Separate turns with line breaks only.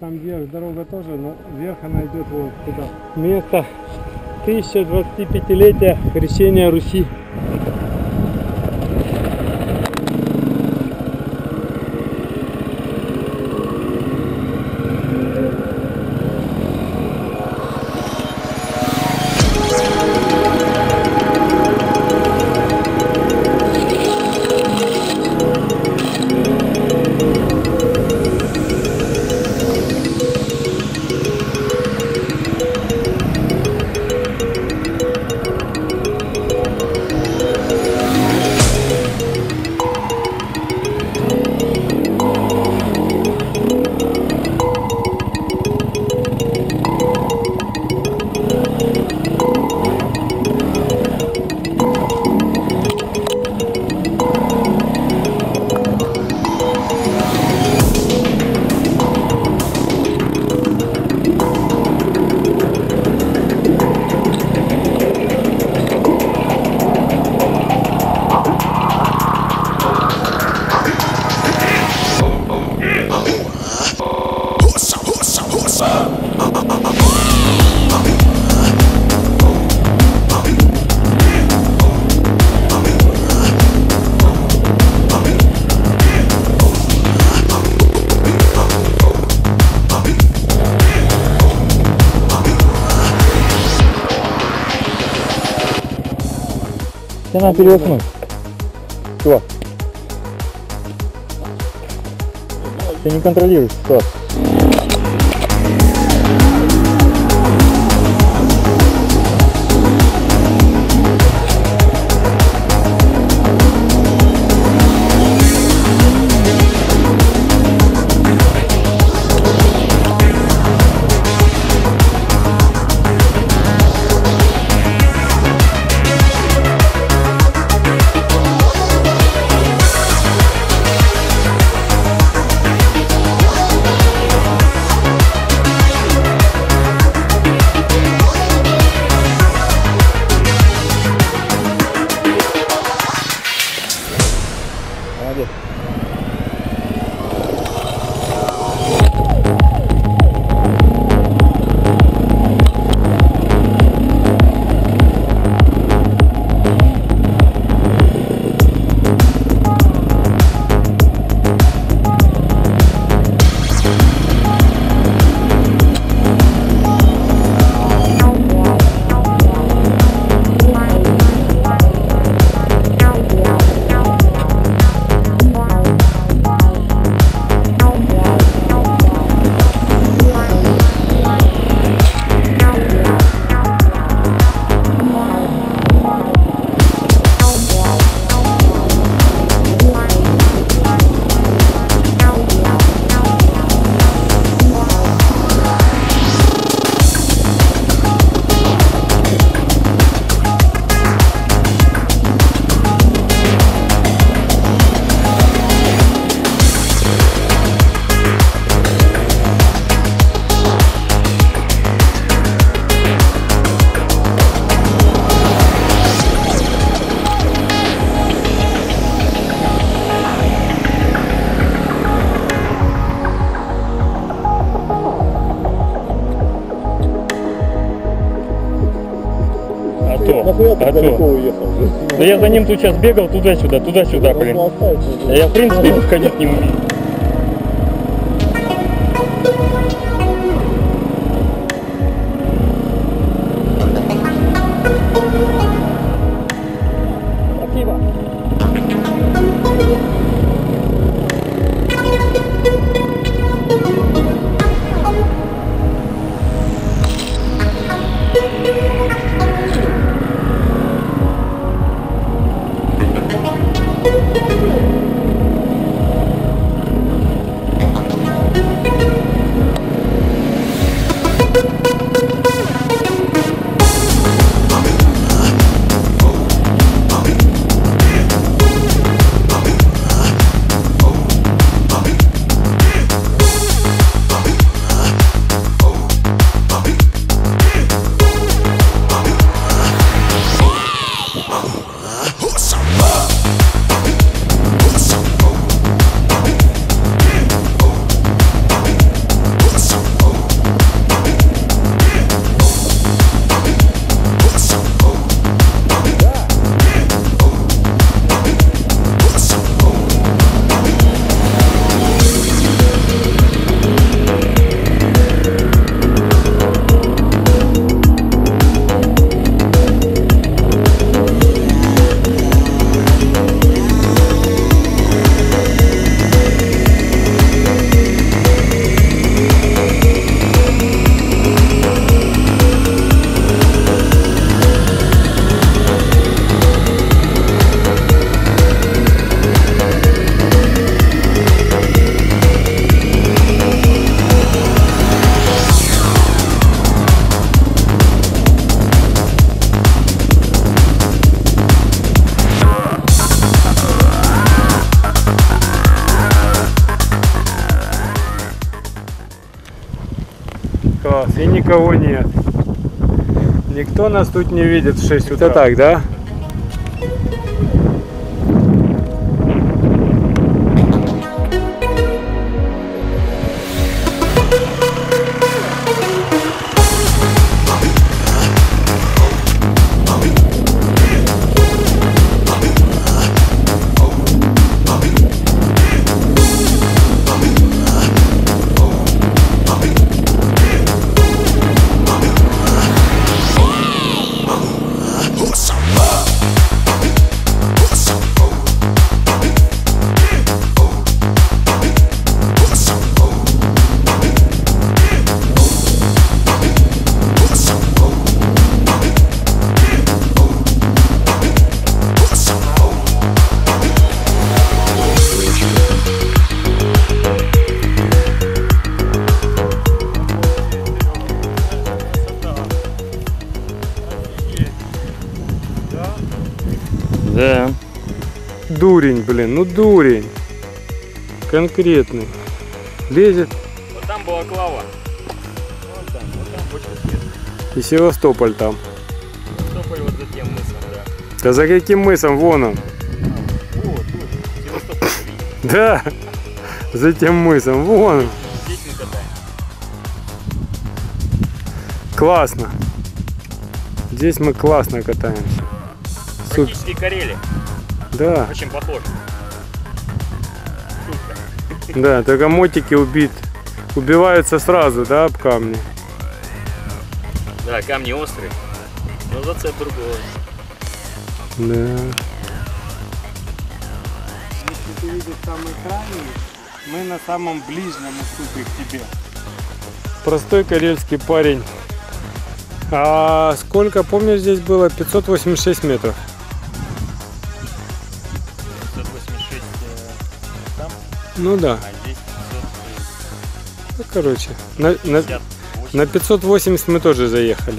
там вверх дорога тоже, но вверх она идет вот туда. Место 1025-летия крещения Руси.
Тебе надо перелопнуть. Чувак. Ты не контролируешь ситуацию.
Нахуя
а
ты далеко
то.
уехал?
Да я за ним тут сейчас бегал туда-сюда, туда-сюда, блин. Я в принципе ходить не умею.
И никого нет. Никто нас тут не видит в 6 утра. Это так, да?
Да.
Дурень, блин, ну дурень. Конкретный. Лезет
Вот там была клава. Вон там, вот там
и Севастополь там.
Топай вот за тем мысом, да.
Да за каким мысом? Вон он.
Вот. Севастополь?
Да, за тем мысом. Вон он.
Здесь мы катаем.
Классно. Здесь мы классно катаемся. Супер.
Практически Карелия.
Да,
Очень похож. Шутка.
да, только мотики убит. Убиваются сразу, да, об камни.
Да, камни острые. Но зацеп другой.
Да. Если ты видишь самый крайний, мы на самом ближнем уступе к тебе. Простой карельский парень. А сколько, помню, здесь было? 586 метров. Ну да.
а здесь
Ну, короче, на, на,
558.
на 580 мы тоже заехали.